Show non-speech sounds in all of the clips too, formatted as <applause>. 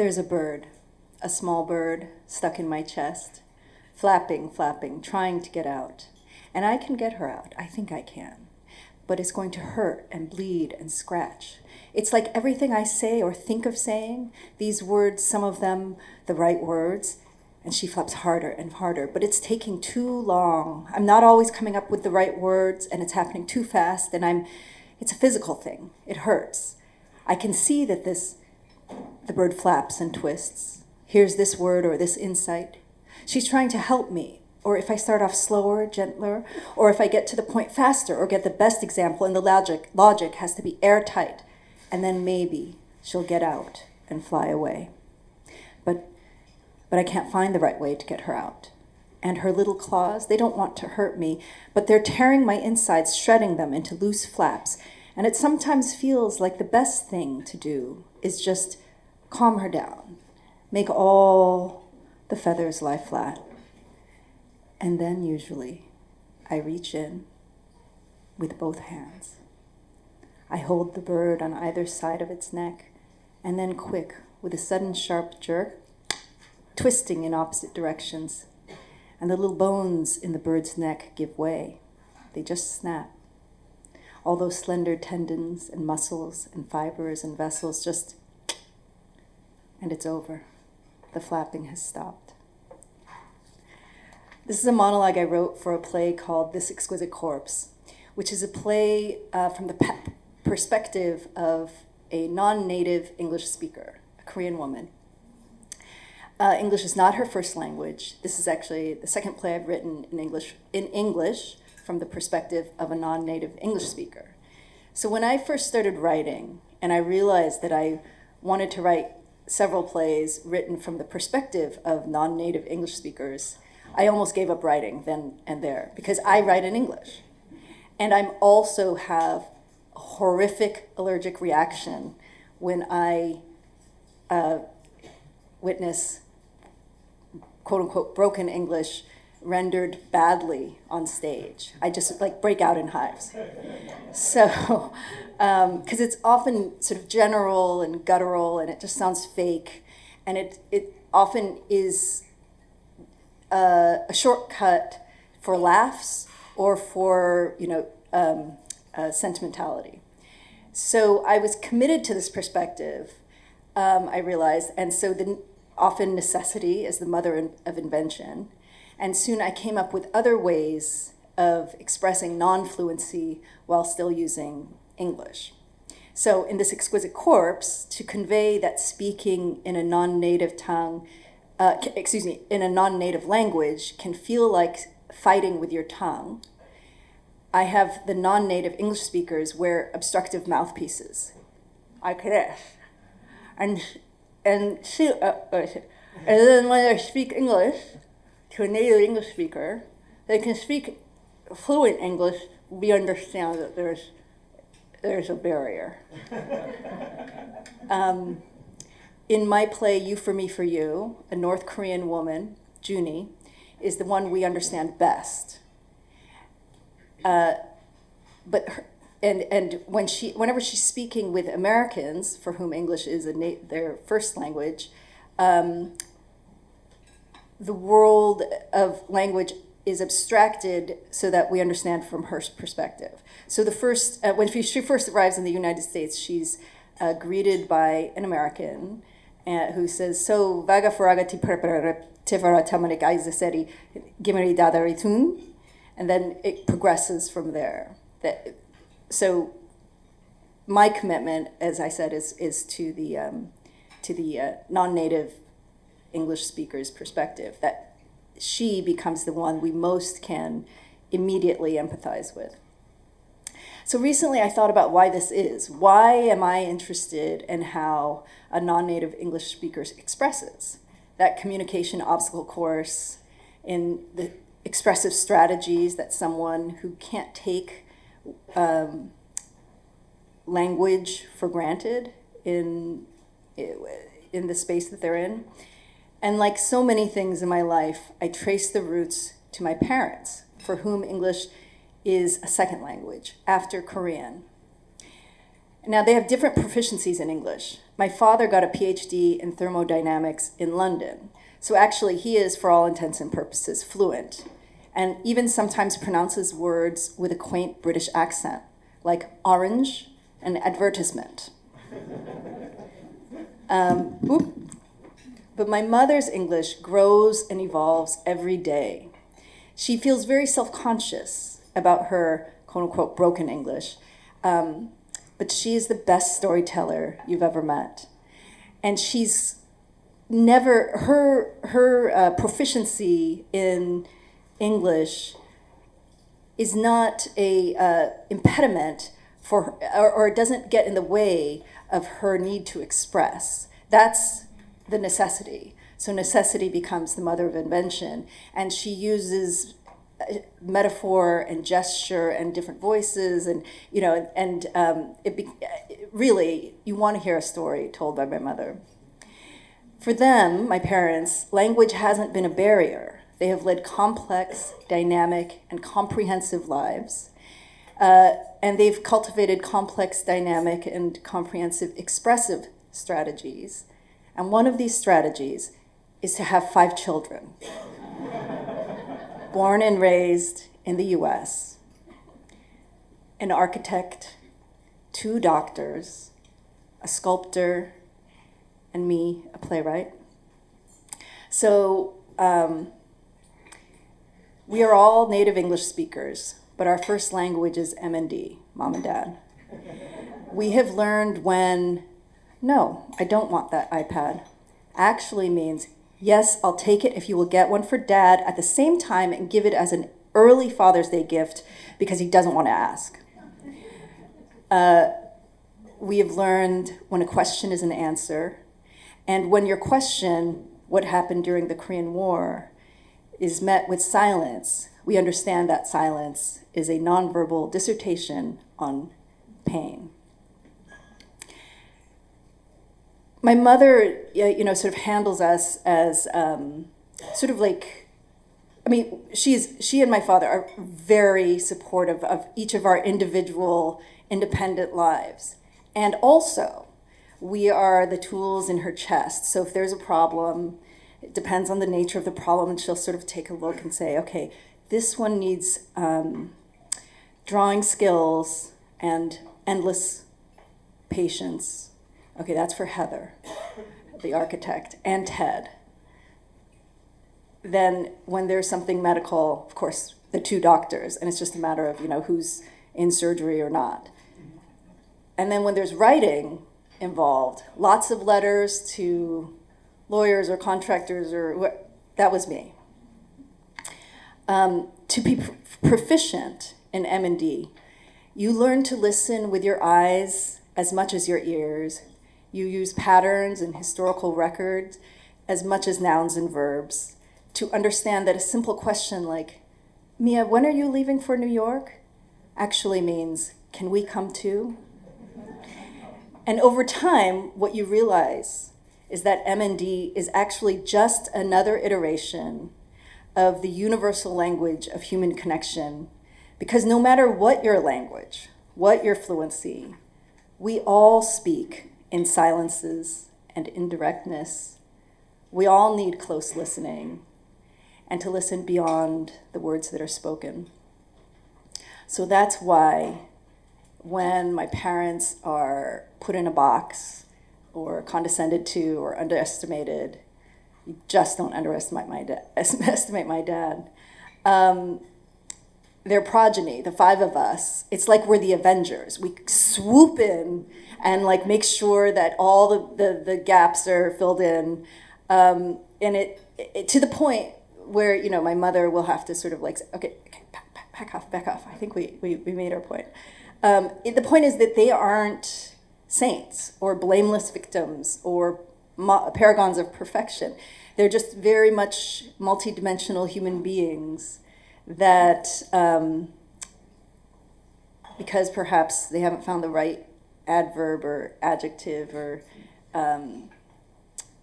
There's a bird, a small bird stuck in my chest, flapping, flapping, trying to get out. And I can get her out. I think I can. But it's going to hurt and bleed and scratch. It's like everything I say or think of saying, these words, some of them the right words, and she flaps harder and harder, but it's taking too long. I'm not always coming up with the right words, and it's happening too fast, and I'm, it's a physical thing. It hurts. I can see that this, the bird flaps and twists. Here's this word or this insight. She's trying to help me, or if I start off slower, gentler, or if I get to the point faster, or get the best example, and the logic, logic has to be airtight, and then maybe she'll get out and fly away. But but I can't find the right way to get her out. And her little claws, they don't want to hurt me, but they're tearing my insides, shredding them into loose flaps. And it sometimes feels like the best thing to do is just calm her down, make all the feathers lie flat. And then usually I reach in with both hands. I hold the bird on either side of its neck, and then quick, with a sudden sharp jerk, twisting in opposite directions, and the little bones in the bird's neck give way. They just snap. All those slender tendons and muscles and fibers and vessels just, and it's over. The flapping has stopped. This is a monologue I wrote for a play called This Exquisite Corpse, which is a play uh, from the perspective of a non native English speaker, a Korean woman uh, English is not her first language. This is actually the second play I've written in English, in English from the perspective of a non-native English speaker. So when I first started writing, and I realized that I wanted to write several plays written from the perspective of non-native English speakers, I almost gave up writing then and there because I write in English. And I also have a horrific allergic reaction when I uh, witness quote unquote broken English rendered badly on stage. I just like break out in hives. So, because <laughs> um, it's often sort of general and guttural and it just sounds fake, and it, it often is uh, a shortcut for laughs or for, you know, um, uh, sentimentality. So I was committed to this perspective, um, I realized, and so the often necessity is the mother of invention. And soon I came up with other ways of expressing non-fluency while still using English. So in this exquisite corpse, to convey that speaking in a non-native tongue, uh, excuse me, in a non-native language can feel like fighting with your tongue, I have the non-native English speakers wear obstructive mouthpieces. Like this. And and she, uh, uh, and then when they speak English to a native English speaker, they can speak fluent English. We understand that there's there's a barrier. <laughs> um, in my play, You for Me for You, a North Korean woman, Junhee, is the one we understand best. Uh, but her, and and when she whenever she's speaking with Americans for whom English is a their first language, um, the world of language is abstracted so that we understand from her perspective. So the first uh, when she first arrives in the United States, she's uh, greeted by an American uh, who says, "So vaga faraga ti tivara tamanik aizeseri gimeri dadaritun," and then it progresses from there. That so my commitment, as I said, is is to the um, to the uh, non-native English speaker's perspective. That she becomes the one we most can immediately empathize with. So recently, I thought about why this is. Why am I interested in how a non-native English speaker expresses that communication obstacle course in the expressive strategies that someone who can't take um, language for granted in in the space that they're in. And like so many things in my life, I trace the roots to my parents, for whom English is a second language after Korean. Now, they have different proficiencies in English. My father got a PhD in thermodynamics in London. So actually, he is, for all intents and purposes, fluent, and even sometimes pronounces words with a quaint British accent, like orange and advertisement. <laughs> Um, but my mother's English grows and evolves every day. She feels very self conscious about her quote unquote broken English, um, but she is the best storyteller you've ever met. And she's never, her, her uh, proficiency in English is not a uh, impediment for or, or it doesn't get in the way of her need to express. That's the necessity. So necessity becomes the mother of invention, and she uses uh, metaphor and gesture and different voices, and you know, and um, it be, really you want to hear a story told by my mother. For them, my parents, language hasn't been a barrier. They have led complex, dynamic, and comprehensive lives. Uh, and they've cultivated complex, dynamic, and comprehensive expressive strategies. And one of these strategies is to have five children, born and raised in the US, an architect, two doctors, a sculptor, and me, a playwright. So um, we are all native English speakers, but our first language is M&D, mom and dad. We have learned when, no, I don't want that iPad, actually means, yes, I'll take it if you will get one for dad at the same time and give it as an early Father's Day gift because he doesn't want to ask. Uh, we have learned when a question is an answer, and when your question, what happened during the Korean War, is met with silence, we understand that silence is a nonverbal dissertation on pain. My mother, you know, sort of handles us as um, sort of like, I mean, she's she and my father are very supportive of each of our individual independent lives, and also we are the tools in her chest. So if there's a problem, it depends on the nature of the problem, and she'll sort of take a look and say, okay, this one needs um, drawing skills and endless patience. Okay, that's for Heather, the architect, and Ted. Then when there's something medical, of course, the two doctors, and it's just a matter of, you know, who's in surgery or not. And then when there's writing involved, lots of letters to lawyers or contractors or that was me. Um, to be proficient in M&D, you learn to listen with your eyes as much as your ears. You use patterns and historical records as much as nouns and verbs to understand that a simple question like, Mia, when are you leaving for New York? actually means, can we come too? And over time, what you realize is that M&D is actually just another iteration of the universal language of human connection. Because no matter what your language, what your fluency, we all speak in silences and indirectness. We all need close listening and to listen beyond the words that are spoken. So that's why when my parents are put in a box or condescended to or underestimated, you just don't underestimate my, da- <laughs> estimate my dad. Um, their progeny, the five of us, it's like we're the Avengers. We swoop in and like make sure that all the, the, the gaps are filled in. Um, and it, it, to the point where, you know, my mother will have to sort of like, okay, okay back, back off, back off. I think we, we, we made our point. Um, it, the point is that they aren't saints or blameless victims or paragons of perfection. They're just very much multidimensional human beings that, um, because perhaps they haven't found the right adverb or adjective or um,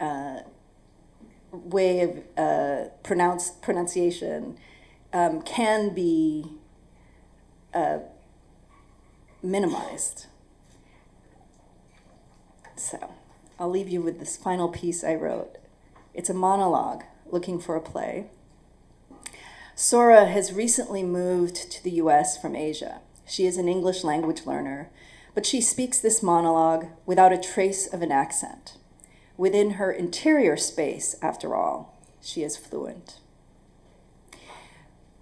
uh, way of uh, pronounce, pronunciation, um, can be uh, minimized. So I'll leave you with this final piece I wrote. It's a monologue looking for a play. Sora has recently moved to the US from Asia. She is an English language learner, but she speaks this monologue without a trace of an accent. Within her interior space, after all, she is fluent.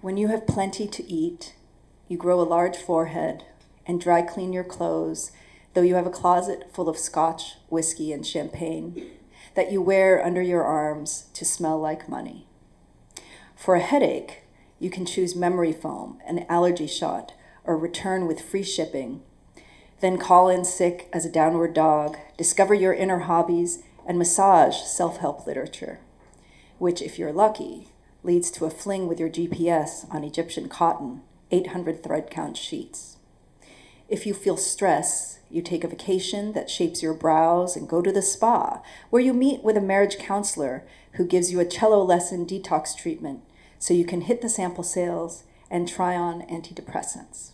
When you have plenty to eat, you grow a large forehead and dry clean your clothes, though you have a closet full of scotch, whiskey, and champagne that you wear under your arms to smell like money. For a headache, you can choose memory foam, an allergy shot, or return with free shipping. Then call in sick as a downward dog, discover your inner hobbies, and massage self help literature, which, if you're lucky, leads to a fling with your GPS on Egyptian cotton, 800 thread count sheets. If you feel stress, you take a vacation that shapes your brows and go to the spa, where you meet with a marriage counselor who gives you a cello lesson detox treatment so you can hit the sample sales and try on antidepressants.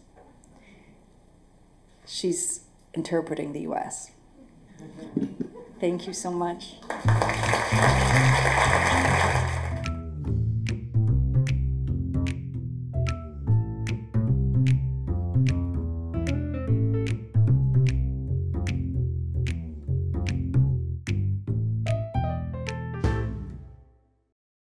She's interpreting the US. Mm-hmm. Thank you so much.